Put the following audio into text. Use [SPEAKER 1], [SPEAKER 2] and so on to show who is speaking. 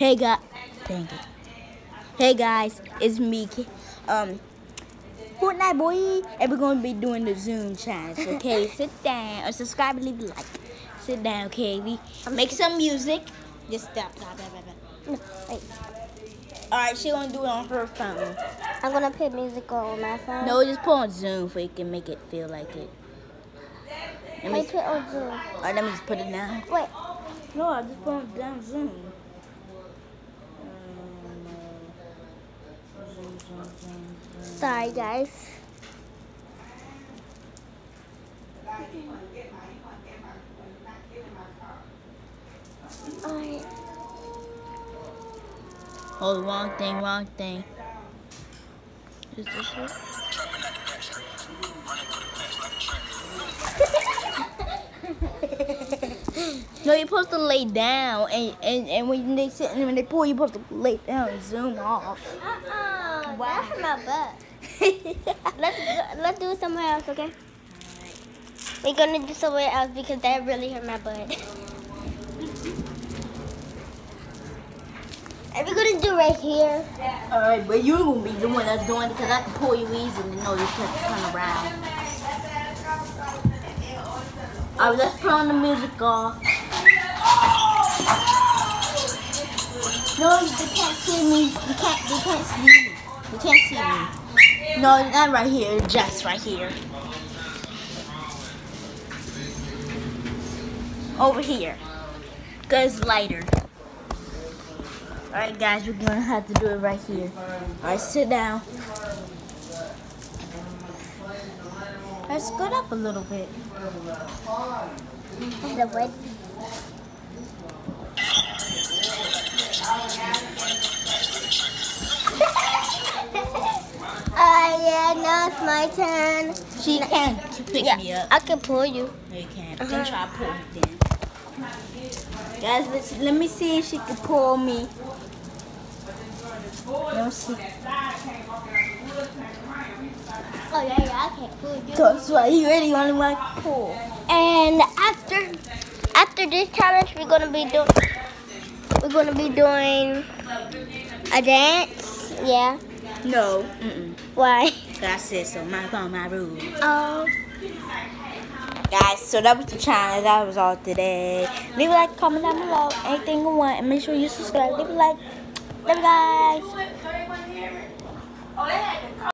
[SPEAKER 1] Hey guys, dang it. Hey guys, it's me, um, Fortnite boy, and we're gonna be doing the Zoom challenge. Okay, sit down or subscribe and leave a like. Sit down, okay? We make some music. Just stop, stop, stop, stop.
[SPEAKER 2] No, wait.
[SPEAKER 1] All right, she gonna do it on her phone.
[SPEAKER 2] I'm gonna put music on my phone.
[SPEAKER 1] No, just put on Zoom so you can make it feel like it. Let me,
[SPEAKER 2] put on Zoom.
[SPEAKER 1] all right, let me just put it down.
[SPEAKER 2] Wait.
[SPEAKER 1] No, I just put it down Zoom.
[SPEAKER 2] Sorry, guys. Alright.
[SPEAKER 1] Oh, wrong thing, wrong thing. Is this it? no, you're supposed to lay down, and, and, and when they sit and when they pull, you're supposed to lay down and zoom off.
[SPEAKER 2] Uh-uh.
[SPEAKER 1] Wow.
[SPEAKER 2] That hurt my butt. Let's go, let's do it somewhere else, okay? We're gonna do somewhere else because that really hurt my butt. And we're gonna do right here.
[SPEAKER 1] Alright, but you're gonna be the one that's doing it because I can pull you easily. No, you can't turn around. Alright, let's put on the music off. No, they can't see me. You can't. They can't see me. They can't see me. No, not right here. Just right here. Over here. Cause it's lighter. Alright guys, we're gonna have to do it right here. Alright, sit down. Let's scoot up a little bit.
[SPEAKER 2] The wood. Uh, yeah, now it's my turn.
[SPEAKER 1] She can pick
[SPEAKER 2] Yeah,
[SPEAKER 1] me up.
[SPEAKER 2] I can pull you.
[SPEAKER 1] No, you can't.
[SPEAKER 2] Uh-huh.
[SPEAKER 1] Then try to pull me then. Guys, let's, let me see if she can pull me. Let me see.
[SPEAKER 2] Oh, yeah, yeah, I can't pull you.
[SPEAKER 1] That's why you really only want to pull.
[SPEAKER 2] And after after this challenge, we're gonna be doing we're gonna be doing a dance. Yeah.
[SPEAKER 1] No. Mm-mm.
[SPEAKER 2] Why?
[SPEAKER 1] I said so. My phone, my rule.
[SPEAKER 2] Oh.
[SPEAKER 1] Guys, so that was the challenge. That was all today. Leave a like, comment down below, anything you want, and make sure you subscribe. Leave a like. Love you guys.